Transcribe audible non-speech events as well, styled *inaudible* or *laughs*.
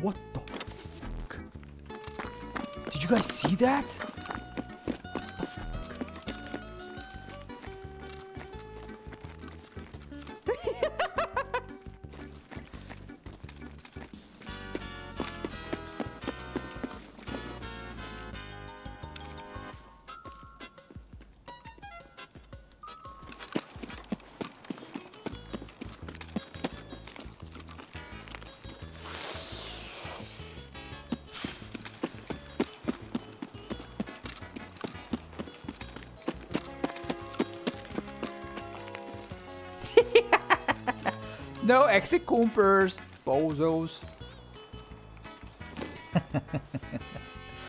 What the fuck? Did you guys see that? No exit compers, bozos. *laughs*